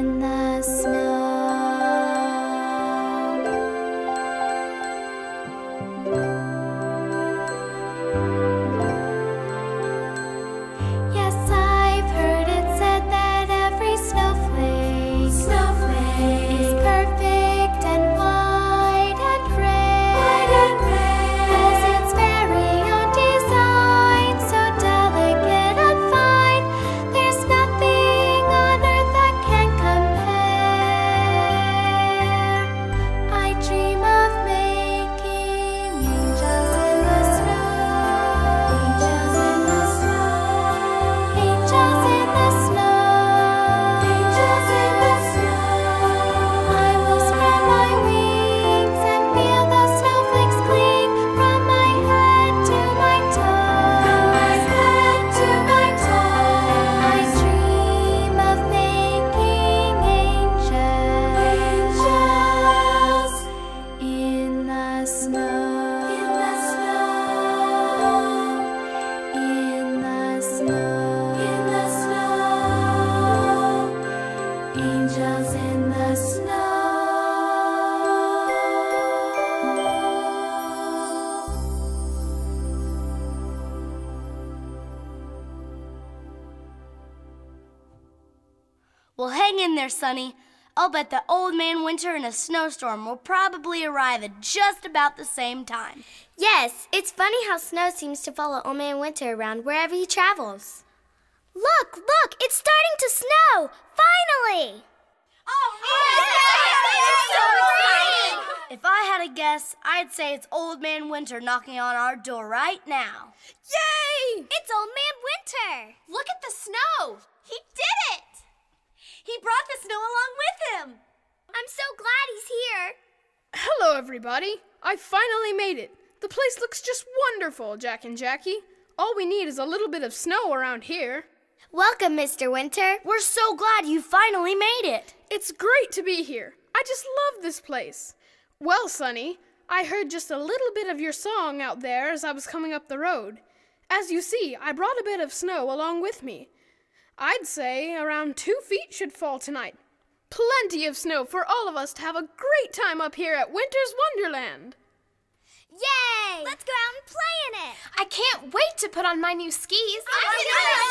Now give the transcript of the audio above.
In the snow. Sonny. I'll bet that Old Man Winter in a snowstorm will probably arrive at just about the same time. Yes, it's funny how snow seems to follow Old Man Winter around wherever he travels. Look, look, it's starting to snow! Finally! Oh, yes! If I had a guess, I'd say it's Old Man Winter knocking on our door right now. Yay! It's Old Man Winter! Look at the snow! He did it! He brought the snow along with him. I'm so glad he's here. Hello, everybody. I finally made it. The place looks just wonderful, Jack and Jackie. All we need is a little bit of snow around here. Welcome, Mr. Winter. We're so glad you finally made it. It's great to be here. I just love this place. Well, Sonny, I heard just a little bit of your song out there as I was coming up the road. As you see, I brought a bit of snow along with me. I'd say around two feet should fall tonight. Plenty of snow for all of us to have a great time up here at Winter's Wonderland. Yay! Let's go out and play in it. I can't wait to put on my new skis. I, I know.